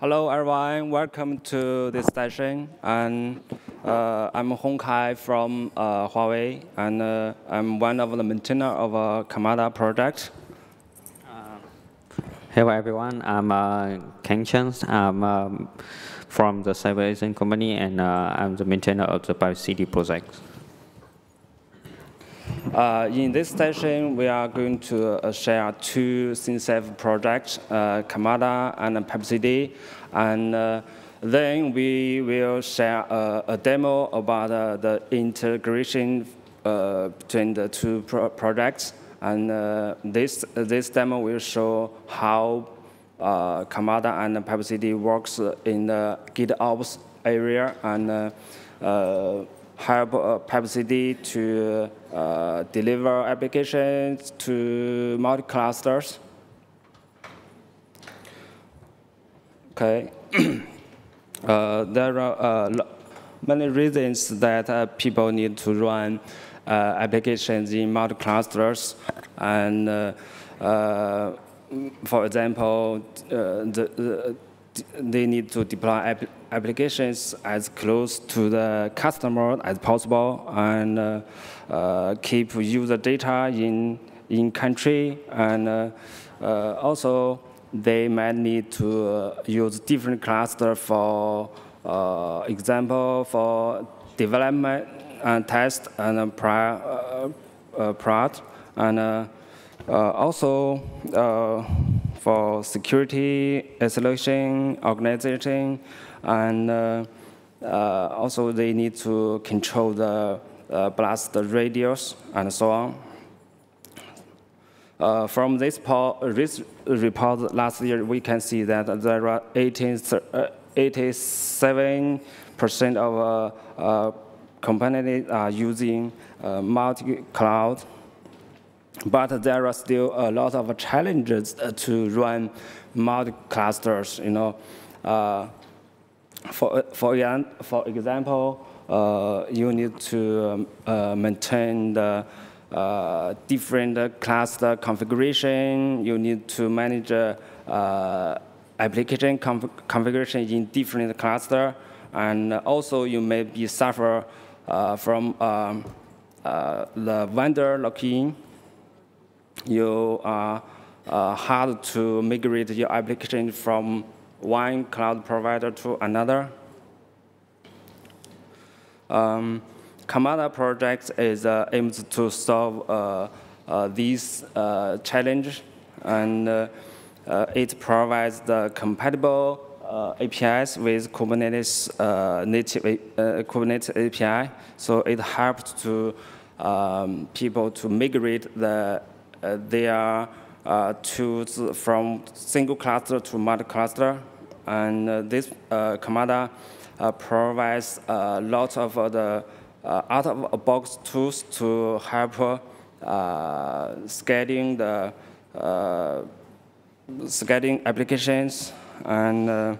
Hello, everyone. Welcome to this session. And uh, I'm Hongcai from uh, Huawei, and uh, I'm one of the maintainer of uh, Karmada project. Hello, everyone. I'm uh, Khanh Tran. I'm um, from the CyberAgent company, and uh, I'm the maintainer of the PipeCD project. Uh, in this session, we are going to uh, share two CNCF projects, uh, Karmada and PipeCD, and uh, then we will share a, a demo about uh, the integration uh, between the two pro projects, and this this demo will show how Karmada and PipeCD works in the GitOps area. And help uh, PipeCD to uh, deliver applications to multi-clusters. Okay. uh, there are uh, many reasons that uh, people need to run uh, applications in multi-clusters. And for example, the, the they need to deploy applications as close to the customer as possible and uh, uh, keep user data in in country and uh, uh also they might need to uh, use different cluster for uh, example for development and test and prior product and also for security, isolation, organization, and uh, uh, also they need to control the uh, blast radius and so on. Uh, from this, this, report last year, we can see that there are 87% uh, of companies are using multi-cloud but there are still a lot of challenges uh, to run multi-clusters. You know, uh, for uh, for for example, uh, you need to um, uh, maintain the uh, different cluster configuration. You need to manage application conf configuration in different cluster, and also you may be suffer from um, the vendor lock-in you are uh, hard to migrate your application from one cloud provider to another. Um, Karmada project is uh, aims to solve uh, uh, these uh, challenges, and uh, uh, it provides the compatible APIs with Kubernetes native Kubernetes API. So it helps to um, people to migrate the Uh, they are uh, tools from single cluster to multi-cluster. And uh, this uh, Karmada uh, provides a lot of the out-of-box tools to help scaling the scaling applications. And uh,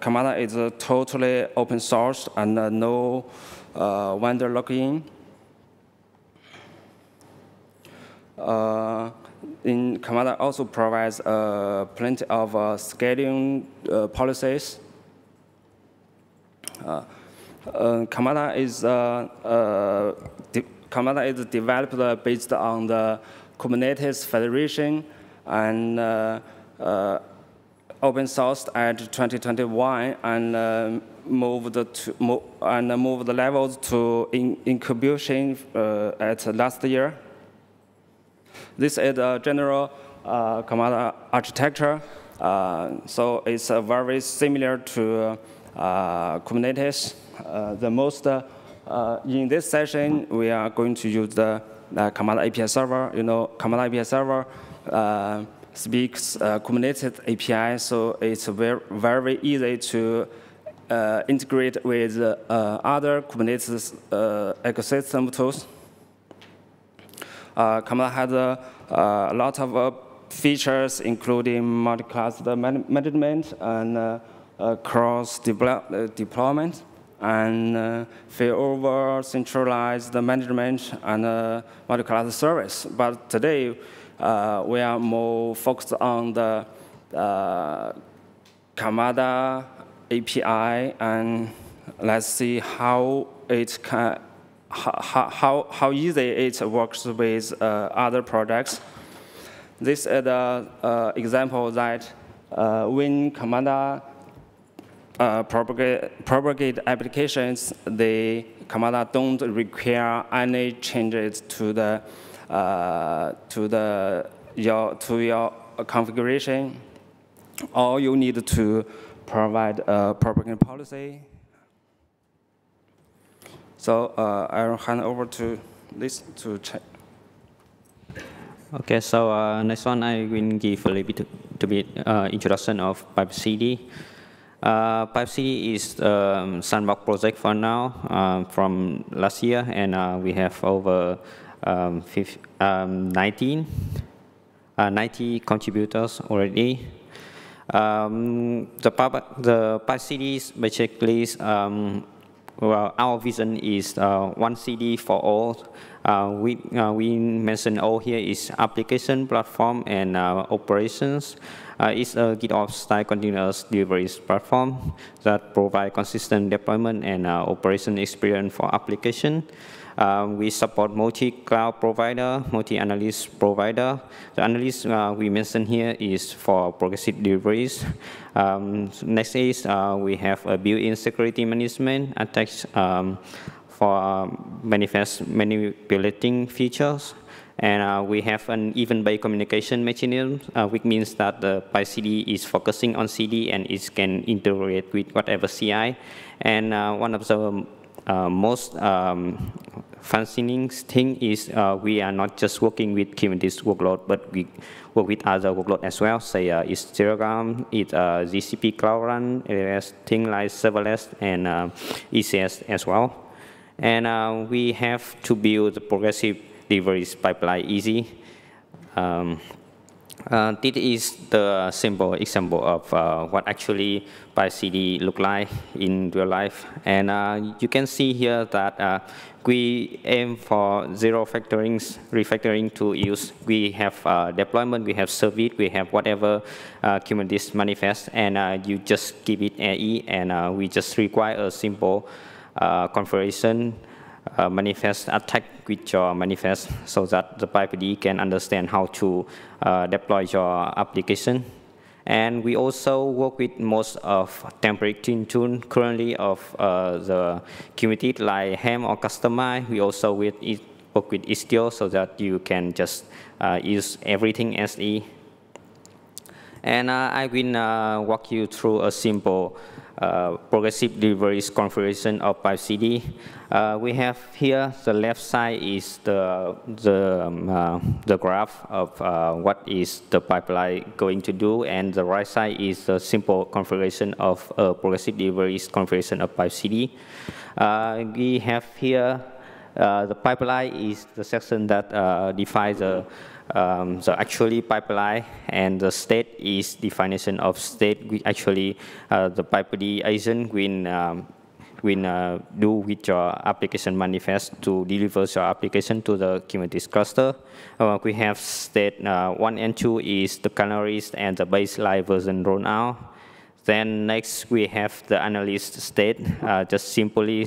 Karmada is totally open source and no vendor lock-in. Uh, in Karmada also provides uh, plenty of uh, scaling uh, policies. Uh, uh, Karmada is Karmada is developed based on the Kubernetes Federation and open sourced at 2021 and moved to mo and moved the levels to in incubation at last year. This is a general uh, Karmada architecture. Uh, so it's uh, very similar to uh, Kubernetes. Uh, the most, uh, in this session, we are going to use the Karmada API server. You know, Karmada API server speaks Kubernetes API, so it's very, very easy to integrate with other Kubernetes ecosystem tools. Uh, Karmada has a, a lot of uh, features, including multi-cluster man management and uh, cross deployment and uh, failover, centralized management, and uh, multi-cluster service. But today, uh, we are more focused on the Karmada API and let's see how it can, how, how, how easy it works with uh, other products. This is an uh, example that uh, when Karmada uh, propagate, propagate applications, the Karmada don't require any changes to the uh, to the your to your configuration. All you need to provide a propagation policy. So uh, I'll hand over to this to check. Okay, so uh, next one I will give a little bit, to bit uh, introduction of PipeCD. Uh, PipeCD is um, sandbox project for now um, from last year, and uh, we have over um, 50, um, 19, uh, 90 contributors already. Um, the, the PipeCD is basically, um, well, our vision is uh, one CD for all. Uh, we, uh, we mentioned all here is application, platform, and operations. It's a GitOps style continuous delivery platform that provide consistent deployment and operation experience for application. Um, we support multi-cloud provider, multi-analyst provider. The analyst uh, we mentioned here is for progressive deliveries. Um, next is uh, we have a built-in security management attached um, for um, manifest manipulating features. And uh, we have an even by communication mechanism, uh, which means that the PipeCD is focusing on CD and it can integrate with whatever CI. And uh, one of the uh, most um, fascinating thing is uh, we are not just working with Kubernetes workload, but we work with other workload as well. Say uh, it's Terraform, it's uh, GCP Cloud Run, AWS, things like serverless, and uh, ECS as well. And uh, we have to build the progressive delivery pipeline easy. Um, uh, this is the simple example of uh, what actually PipeCD look like in real life. And uh, you can see here that uh, we aim for zero factoring, refactoring to use. We have uh, deployment, we have service, we have whatever uh, Kubernetes manifest, and uh, you just give it AE, and we just require a simple configuration uh, manifest attack with your manifest so that the PipeCD can understand how to uh, deploy your application. And we also work with most of templating tool currently of uh, the community like Helm or Kustomize. We also with it, work with Istio so that you can just uh, use everything SE. And uh, I will uh, walk you through a simple uh, progressive deliveries configuration of PipeCD. Uh, we have here the left side is the the um, uh, the graph of uh, what is the pipeline going to do, and the right side is the simple configuration of uh, progressive deliveries configuration of PipeCD. Uh, we have here the pipeline is the section that defines the um, so actually pipeline and the state is definition of state. We actually uh, the pipeline agent will um, will uh, do with your application manifest to deliver your application to the Kubernetes cluster. Uh, we have state uh, one and two is the canaries and the baseline version run out. Then next we have the analyst state, uh, just simply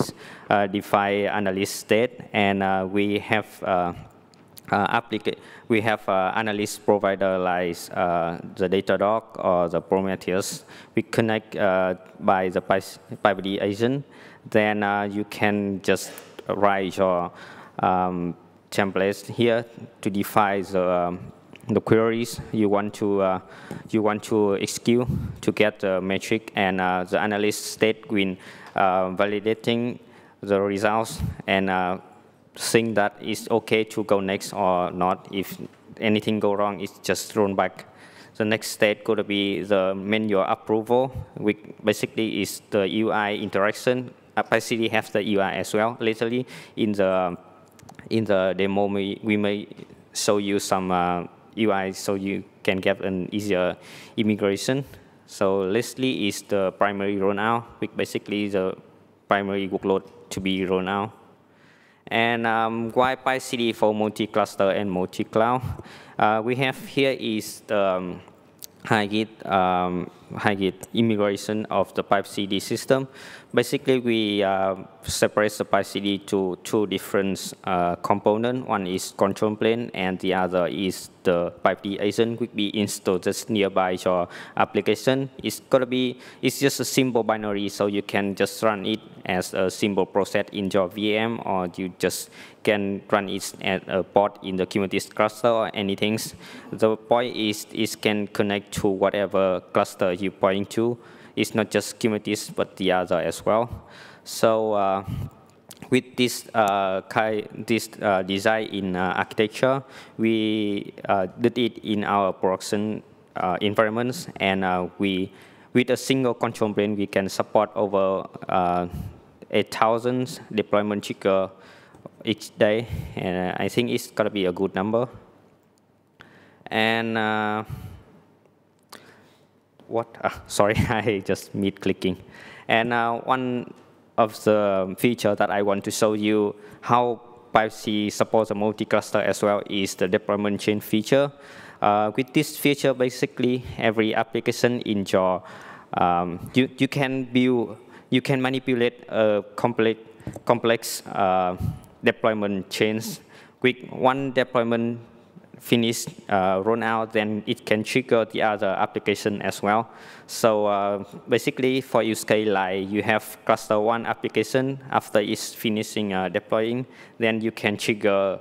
uh, define analyst state, and we have uh, we have uh, analyst provider like uh, the Datadog or the Prometheus. We connect uh, by the PipeCD agent. Then uh, you can just write your um, templates here to define the, um, the queries you want to uh, you want to execute to get the metric, and the analyst state when validating the results and think that it's okay to go next or not. If anything go wrong, it's just thrown back. The next state could be the menu approval, which basically is the UI interaction. PipeCD has the UI as well. Literally, in the in the demo, we, we may show you some uh, UI so you can get an easier immigration. So lastly is the primary rollout, which basically the primary workload to be rolled out. And um, why PipeCD for multi-cluster and multi-cloud? Uh, we have here is the, um, high-git um, high-git immigration of the PipeCD system. Basically, we uh, separate the PipeCD to two different uh, components. One is control plane, and the other is the piped agent, which be installed just nearby your application. It's gonna be, it's just a simple binary, so you can just run it as a simple process in your VM, or you just can run it at a pod in the Kubernetes cluster or anything. The point is, it can connect to whatever cluster you point to. It's not just Kubernetes, but the other as well. So uh, with this uh, this uh, design in uh, architecture, we uh, did it in our production uh, environments, and we with a single control plane we can support over 8,000 deployment trigger each day, and I think it's gonna be a good number. And what? Ah, sorry, I just mid clicking. And uh, one of the feature that I want to show you how PipeC supports a multi-cluster as well is the deployment chain feature. Uh, with this feature, basically every application in your um, you you can build you can manipulate a complex complex uh, deployment chains with one deployment finished, uh, run out, then it can trigger the other application as well. So uh, basically, for use case like you have cluster one application after it's finishing uh, deploying, then you can trigger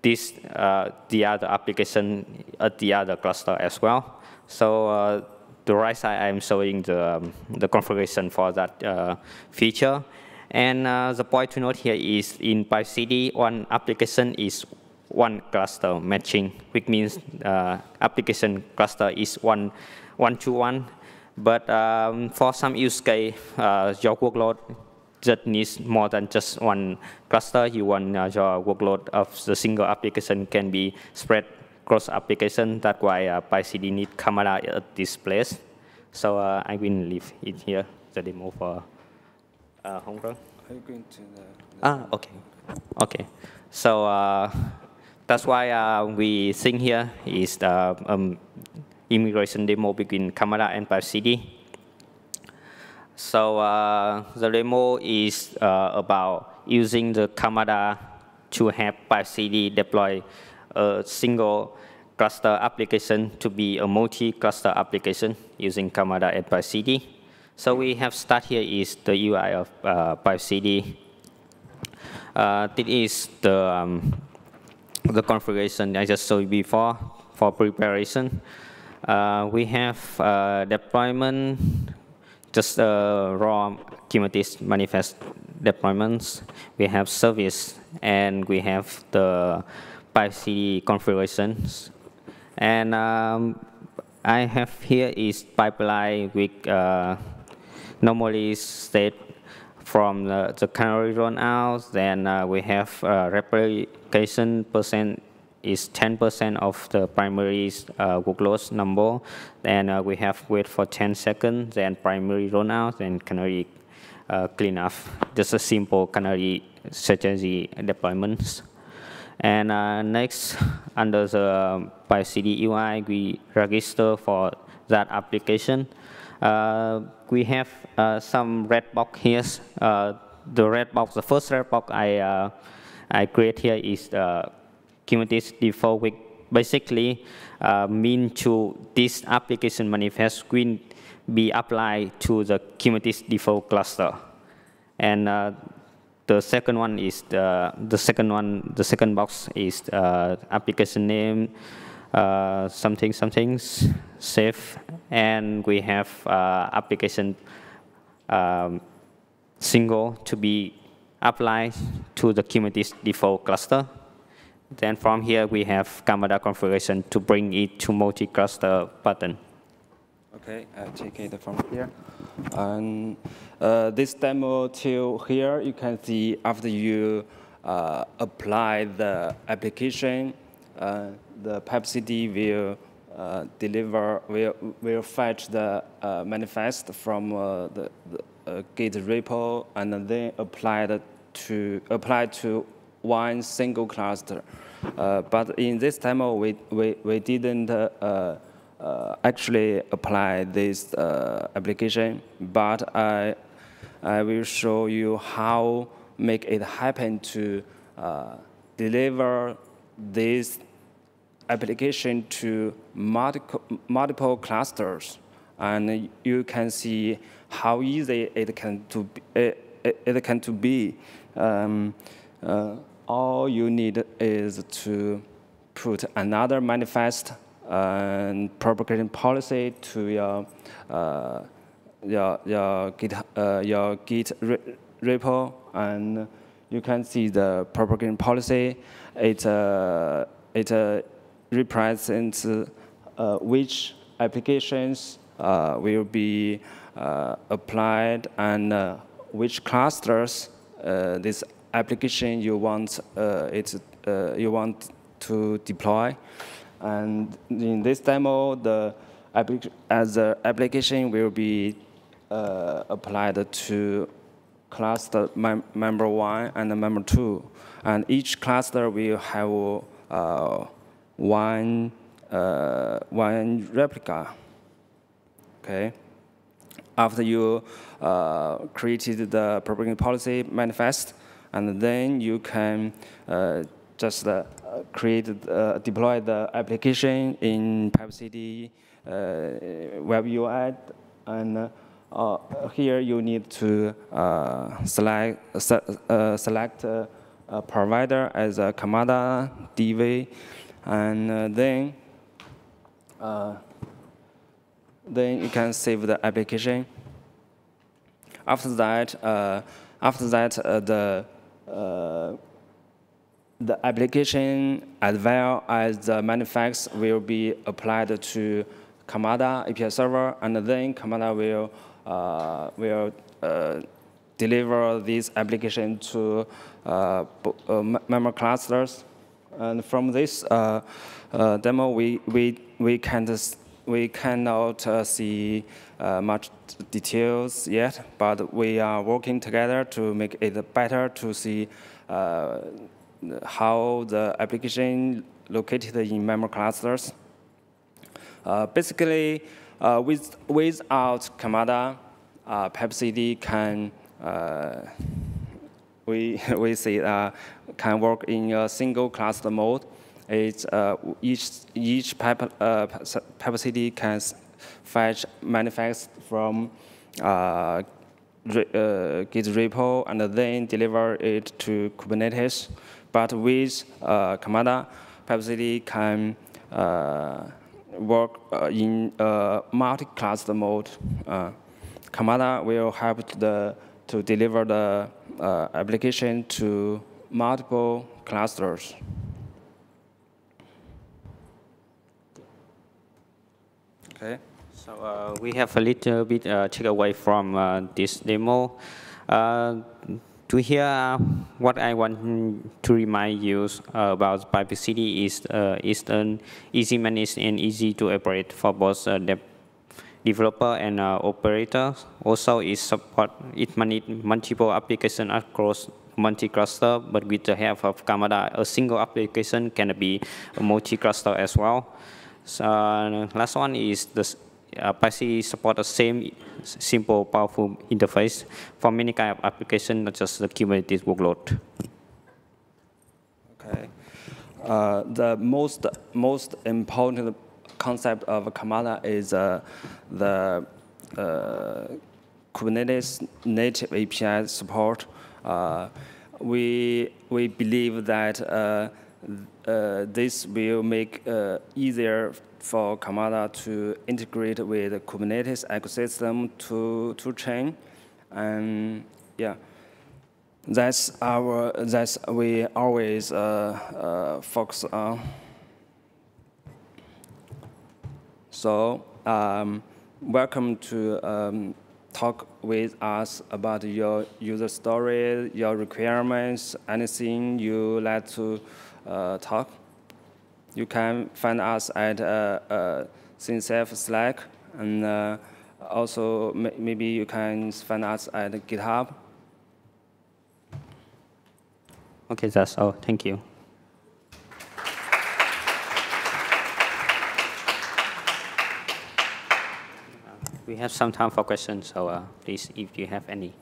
this uh, the other application at the other cluster as well. So uh, the right side, I'm showing the um, the configuration for that uh, feature. And the point to note here is in PipeCD, one application is one cluster matching, which means uh, application cluster is one, one to one. But um, for some use case, uh, your workload just needs more than just one cluster. You want uh, your workload of the single application can be spread across application. That's why uh, PipeCD need Karmada at this place. So uh, I will leave it here, the demo for uh, Hongcai. Are you going to the, the Ah, okay. Okay. So uh, that's why uh, we think here is the um, immigration demo between Karmada and PipeCD. So uh, the demo is uh, about using the Karmada to have PipeCD deploy a single cluster application to be a multi-cluster application using Karmada and PipeCD. So we have start here is the UI of uh. Uh, this is the um, the configuration I just showed before for preparation. Uh, we have uh, deployment, just uh, raw Kubernetes manifest deployments. We have service, and we have the PipeCD configurations. And um, I have here is pipeline with uh, normally state from the, the canary run out. Then uh, we have uh, replication percent is 10% of the primary uh, workload number. Then uh, we have wait for 10 seconds, then primary run out, then canary uh, clean up. Just a simple canary strategy deployments. And uh, next, under the PipeCD UI, we register for that application. Uh, we have uh, some red box here. Uh, the red box, the first red box I I create here is the Kubernetes default, which basically mean to this application manifest will be applied to the Kubernetes default cluster. And uh, the second one is the, the second one, the second box is uh, application name, uh, something something safe, and we have uh, application um, single to be applied to the Kubernetes default cluster. Then from here, we have Karmada configuration to bring it to multi-cluster pattern. Okay, I'll take it from here. And uh, this demo till here, you can see after you uh, apply the application, uh, the PipeCD will uh, deliver, will, will fetch the uh, manifest from uh, the, the Git repo and then apply it to, apply to one single cluster. but in this demo, we, we, we didn't actually apply this uh, application, but I, I will show you how make it happen to uh, deliver this application to multiple, multiple clusters. And you can see how easy it can to be, it, it can to be. Um, uh, all you need is to put another manifest and propagation policy to your uh, your your Git uh, your Git repo, and you can see the propagation policy. It uh, it uh, represents uh, which applications uh, will be applied and which clusters this application you want it you want to deploy. And in this demo, the as the application will be uh, applied to cluster mem member one and member two, and each cluster will have uh, one uh, one replica. Okay. After you uh, created the propagation policy manifest, and then you can uh, just uh, create, uh, deploy the application in PipeCD uh, web UI, and uh, here you need to select select provider as a Karmada DV, and then then you can save the application. After that, after that, the the application as well as the manifest will be applied to Karmada API server, and then Karmada will uh, will uh, deliver this application to uh, uh member clusters. And from this uh, uh, demo, we we we can we cannot see much details yet, but we are working together to make it better to see how the application located in memory clusters. Uh, basically, uh, with, without Karmada, uh, PipeCD can uh, we we see uh, can work in a single cluster mode. It's uh, each each pipe uh, PipeCD can fetch manifest from uh, Git repo and then deliver it to Kubernetes. But with uh, Karmada, PipeCD can uh, work uh, in multi-cluster mode. Uh, Karmada will help the, to deliver the uh, application to multiple clusters. Okay. So uh, we have a little bit uh, takeaway from uh, this demo. Uh, to hear what I want to remind you uh, about PipeCD is uh, is an easy managed and easy to operate for both uh, the developer and uh, operator. Also, it support it manage multiple applications across multi-cluster, but with the help of Karmada, a single application can be a multi-cluster as well. So last one is the uh, PipeCD support the same simple, powerful interface for many kind of applications, not just the Kubernetes workload. Okay. Uh, the most most important concept of Karmada is uh, the uh, Kubernetes native API support. Uh, we we believe that uh, this will make easier for Karmada to integrate with Kubernetes ecosystem to, to chain. And yeah, that's our, that's we always uh, uh, focus on. So um, welcome to um, talk with us about your user story, your requirements, anything you like to uh, talk. You can find us at uh, uh, Slack, and uh, also maybe you can find us at GitHub. Okay, that's all. Thank you. we have some time for questions, so uh, please, if you have any.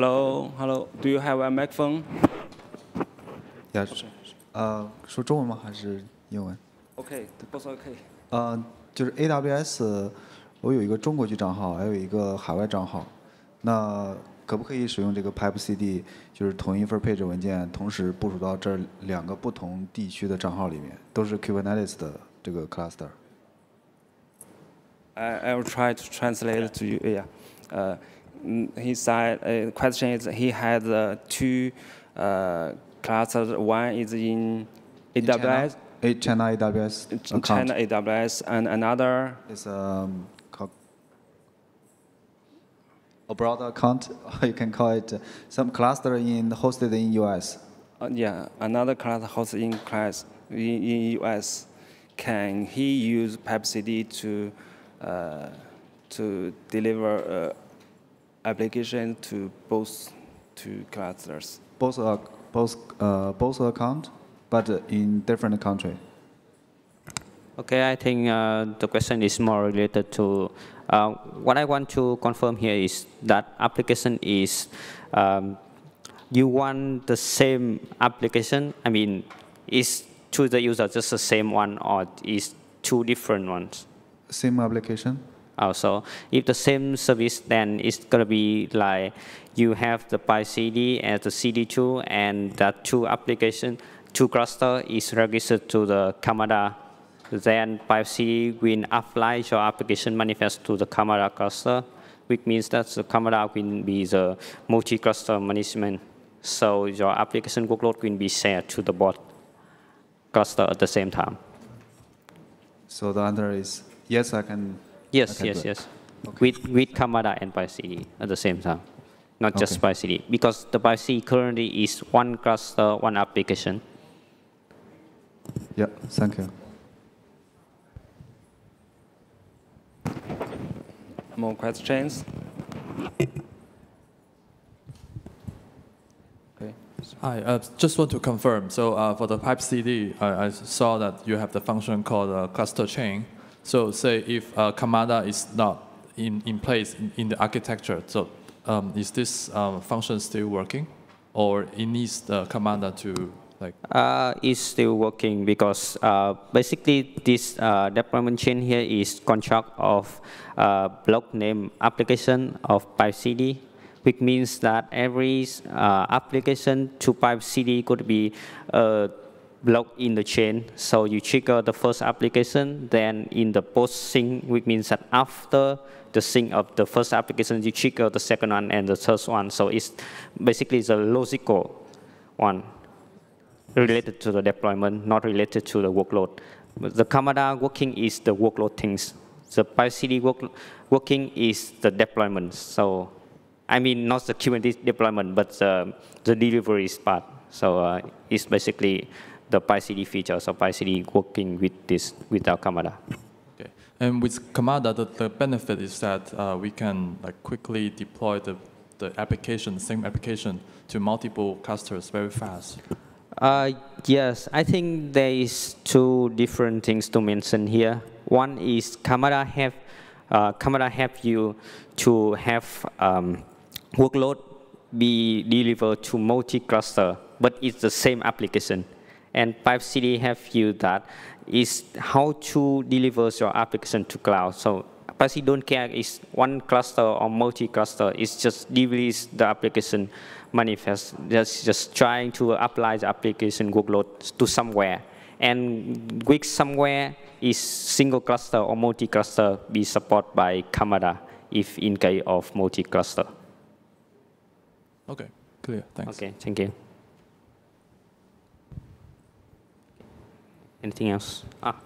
Hello, Hello. Do you have a microphone? Yes. 呃，说中文吗？还是英文？OK，都是 uh, OK。呃，就是 AWS，我有一个中国区账号，还有一个海外账号。那可不可以使用这个 PipeCD，就是同一份配置文件，同时部署到这两个不同地区的账号里面，都是 Kubernetes 的这个 cluster？I I will try to translate to you. Yeah. Uh he said, uh, question is he has uh, two uh, clusters. One is in AWS, A China AWS account. China AWS, and another is um, a broad account. You can call it uh, some cluster in hosted in US. Uh, yeah, another class hosted in class in, in US. Can he use PipeCD to uh, to deliver uh, application to both two clusters? both are both uh, both account, but uh, in different country. Okay, I think uh, the question is more related to uh, what I want to confirm here is that application is um, you want the same application. I mean, is to the user just the same one or is two different ones? Same application. Also, if the same service, then it's gonna be like you have the PipeCD as the CD2, and that two application, two cluster is registered to the Karmada. Then PipeCD will apply your application manifest to the Karmada cluster, which means that the Karmada will be the multi-cluster management. So your application workload will be shared to the both cluster at the same time. So the answer is yes. I can. Yes, Okay, yes, good. yes. With with Karmada and PipeCD at the same time, not just Okay. PipeCD, because the PipeCD currently is one cluster, one application. Yeah. Thank you. More questions? Okay. Hi, uh, just want to confirm. So uh, for the PipeCD, I, I saw that you have the function called uh, cluster chain. So say if uh, Karmada is not in, in place in, in the architecture, so um, is this um, function still working, or it needs the Karmada to like? Uh, it's still working because uh, basically this uh, deployment chain here is construct of uh, block name application of PipeCD, which means that every uh, application to PipeCD could be a block in the chain. So you trigger the first application, then in the post sync, which means that after the sync of the first application, you trigger the second one and the third one. So it's basically a logical one related to the deployment, not related to the workload. The Karmada working is the workload things. The PipeCD work, working is the deployment. So, I mean, not the Kubernetes deployment, but the, the delivery part. So uh, it's basically the PipeCD features of PipeCD working with this, without Karmada. Okay. And with Karmada, the, the benefit is that uh, we can like quickly deploy the, the application, same application, to multiple clusters very fast. Uh, yes, I think there is two different things to mention here. One is Karmada have uh, Karmada help you to have um, workload be delivered to multi-cluster, but it's the same application. And PipeCD have you that is how to deliver your application to cloud. So PipeCD don't care is one cluster or multi-cluster. It's just delivers the application manifest. Just just trying to apply the application workload to somewhere. And with somewhere is single cluster or multi-cluster be supported by Karmada if in case of multi-cluster. Okay, clear. Thanks. Okay, thank you. Anything else? Ah,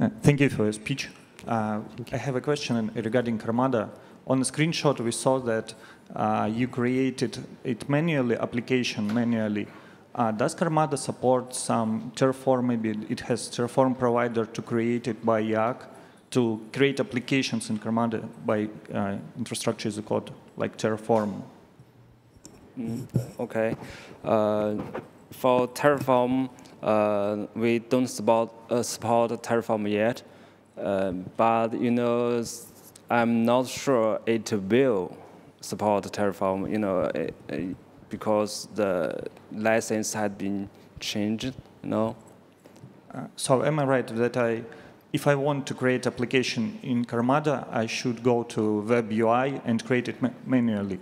Uh, Thank you for your speech. Uh, I have a question regarding Karmada. On the screenshot, we saw that uh, you created it manually, application manually. Uh, does Karmada support some Terraform? Maybe it has Terraform provider to create it by Yak. To create applications in Karmada by uh, infrastructure as a code, like Terraform? Mm, okay. Uh, for Terraform, uh, we don't support, uh, support Terraform yet, um, but you know, I'm not sure it will support Terraform. You know, eh, eh, because the license had been changed. You know. Uh, so am I right that I, if I want to create application in Karmada, I should go to Web UI and create it ma manually?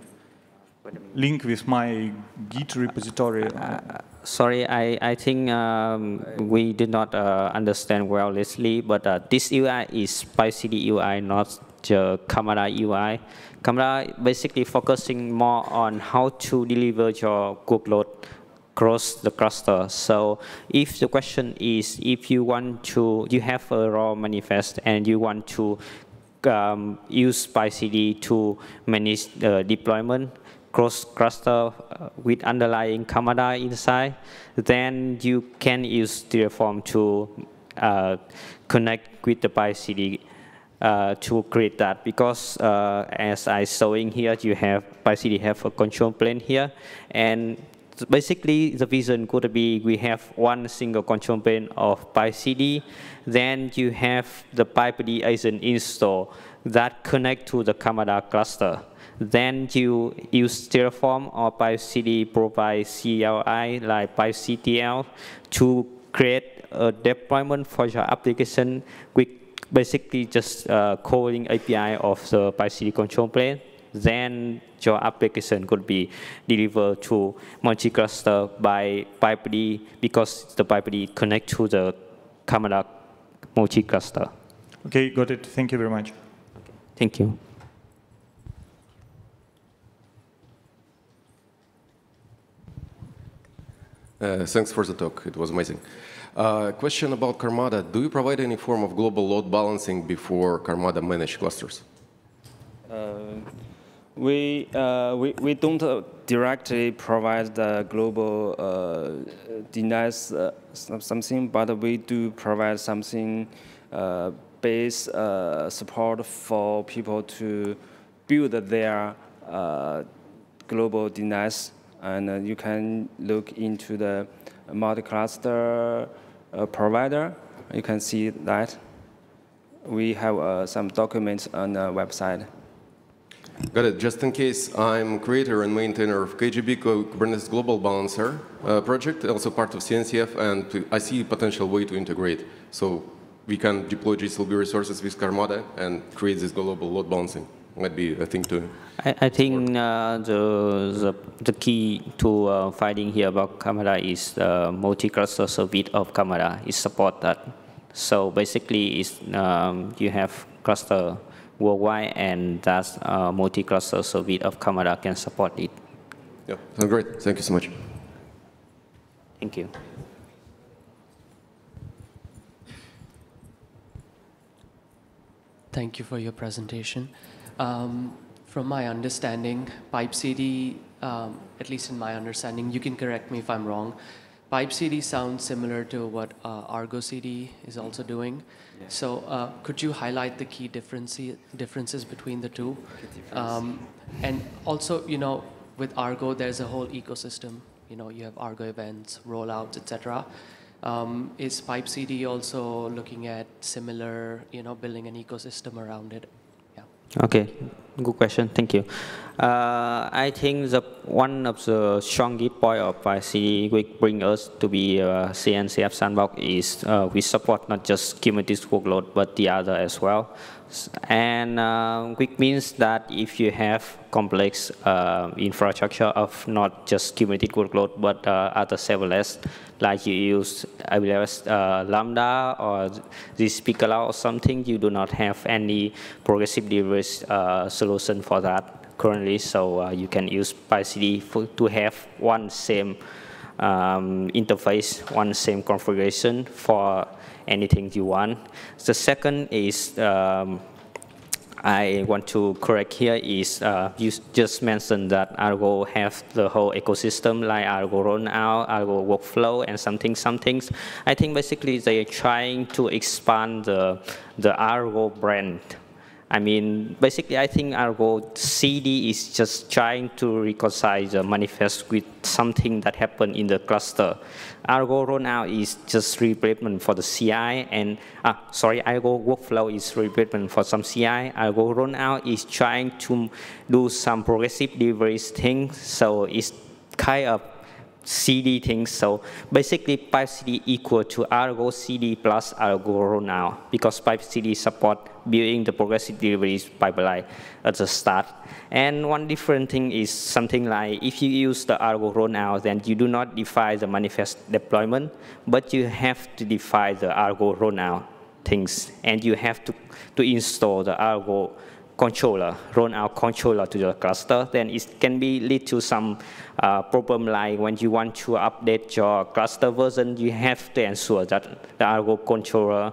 Link with my Git repository. Uh, sorry, I, I think um, we did not uh, understand well, Leslie, but uh, this UI is PipeCD UI, not the Karmada UI. Karmada basically focusing more on how to deliver your workload across the cluster. So if the question is if you want to, you have a raw manifest and you want to um, use PipeCD to manage the deployment cross cluster uh, with underlying Karmada inside, then you can use Terraform to uh, connect with the PipeCD uh, to create that because uh, as I showing here, you have PipeCD have a control plane here, and basically the vision could be we have one single control plane of PipeCD, then you have the PyPD agent install that connect to the Karmada cluster. Then you use Terraform or PipeCD provide CLI like pipectl to create a deployment for your application with basically just uh, calling API of the PipeCD control plane then your application could be delivered to multi-cluster by PipeD because the PipeD connect to the Karmada multi-cluster. Okay, got it. Thank you very much. Okay. Thank you. Uh, thanks for the talk. It was amazing. Uh, question about Karmada. Do you provide any form of global load balancing before Karmada manage clusters? Uh, we, uh, we, we don't uh, directly provide the global uh, DNS uh, something, but we do provide something uh, base uh, support for people to build their global DNS. And you can look into the multi-cluster provider. You can see that. We have some documents on the website. Got it. Just in case, I'm creator and maintainer of KGB Kubernetes Global Balancer uh, project, also part of CNCF, and I see potential way to integrate. So we can deploy GSLB resources with Karmada and create this global load balancing. Might be a thing to. I, I think uh, the, the, the key to uh, finding here about Karmada is the multi-cluster service of Karmada. It support that. So basically, is um, you have cluster worldwide, and that uh, multi-cluster service of Karmada can support it. Yeah, sounds great. Thank you so much. Thank you. Thank you for your presentation. Um, from my understanding, PipeCD, um, at least in my understanding, you can correct me if I'm wrong, PipeCD sounds similar to what uh, Argo CD is also doing. So uh, could you highlight the key differences between the two? Um, and also, you know, with Argo, there's a whole ecosystem. You know, you have Argo events, rollouts, etc. Um, is PipeCD also looking at similar, you know, building an ecosystem around it? Okay, good question. Thank you. Uh, I think the one of the strongest point of IC which bring us to be a CNCF sandbox is uh, we support not just Kubernetes workload but the other as well. And uh, which means that if you have complex uh, infrastructure of not just Kubernetes workload but uh, other serverless, like you use uh, Lambda or this zSpeaker or something, you do not have any progressive delivery uh, solution for that currently. So uh, you can use PipeCD to have one same um, interface, one same configuration for anything you want. The second is um, I want to correct here is uh, you just mentioned that Argo have the whole ecosystem like Argo Run rollout, Argo workflow, and something, some things. I think basically they're trying to expand the, the Argo brand I mean, basically, I think Argo CD is just trying to reconcile the manifest with something that happened in the cluster. Argo rollout is just replacement for the CI, and ah, sorry, Argo workflow is replacement for some CI. Argo rollout is trying to do some progressive delivery things, so it's kind of CD things. So basically PipeCD equal to Argo CD plus Argo now because PipeCD support building the progressive deliveries pipeline at the start. And one different thing is something like if you use the Argo rollout, then you do not define the manifest deployment, but you have to define the Argo rollout things, and you have to, to install the Argo controller, run our controller to the cluster, then it can be lead to some uh, problem like when you want to update your cluster version, you have to ensure that the Argo controller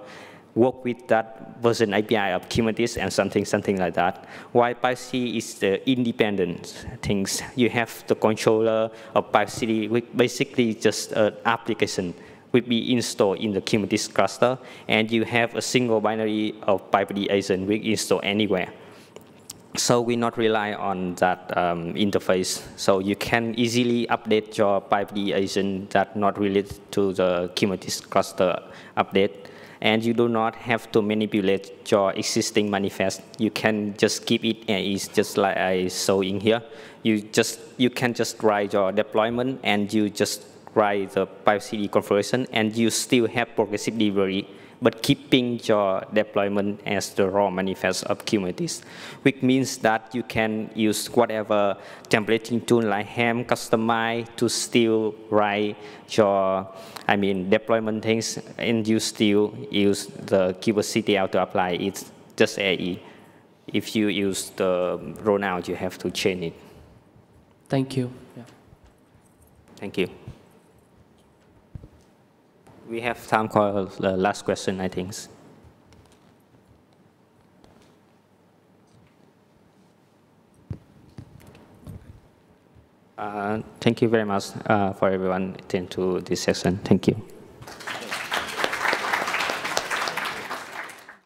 work with that version API of Kubernetes and something, something like that. While PipeCD is the independent things. You have the controller of PipeCD, which basically just an application will be installed in the Kubernetes cluster, and you have a single binary of PipeD agent which install anywhere. So we not rely on that um, interface. So you can easily update your PipeD agent that not related to the Kubernetes cluster update. And you do not have to manipulate your existing manifest. You can just keep it and it's just like I saw in here. You just you can just write your deployment and you just write the PipeCD configuration and you still have progressive delivery but keeping your deployment as the raw manifest of Kubernetes, which means that you can use whatever templating tool like Helm, Kustomize to still write your, I mean, deployment things, and you still use the kubectl to apply it, just AE. If you use the rollout, you have to change it. Thank you. Yeah. Thank you. We have time for the last question, I think. Uh, thank you very much uh, for everyone attend to this session. Thank you.